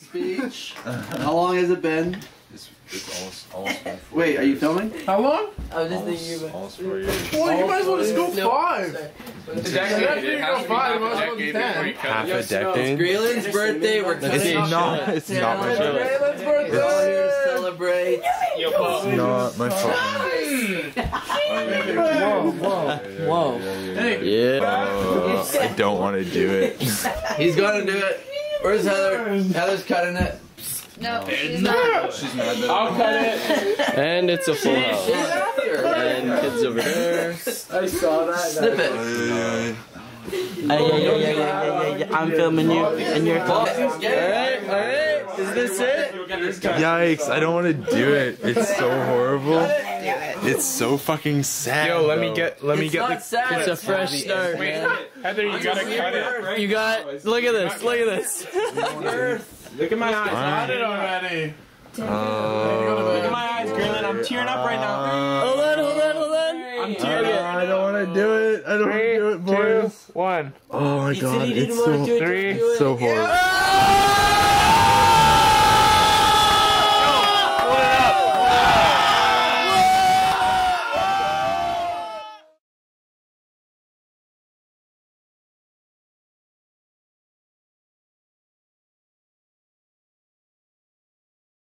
speech. How long has it been? It's, it's almost, almost been four Wait, are you filming? How long? I was just Almost, thinking about almost four years. Well, you might as well just go No. five. A That's decade. It has to be five, half might a decade before you cut Half it. a decade. Grayland's birthday. We're cutting It's off not. short. It's not my fault. Let's We're all here to celebrate. Yo, It's Paul. not my fault. Whoa, whoa. Whoa. Yeah. Oh, I don't want to do it. He's gonna do it. Where's Heather? Heather's cutting it. No, she's not. She's mad that I'll cut it. And it's a full house. She's out here. And kids over there. I saw that. Snip it. Uh, yeah, yeah, yeah, yeah, yeah, yeah. I'm filming you, and you're Alright, Alright, alright. Is this it? Yikes! I don't want to do it. It's so horrible. It's so fucking sad. Yo, let me get, let me It's get not sad. It's a fresh start, Wait, man. Heather, you gotta cut it. You got. Look at this. Look at this. Look at my eyes. Got it already. Look at Uh, my eyes, Grayland. I'm tearing up right now. Hold on, hold on, hold on. I'm tearing up. I don't want to do it. I don't want to do it, boys. One. Oh my He said god, he didn't it's so do it. three, do it. so horrible.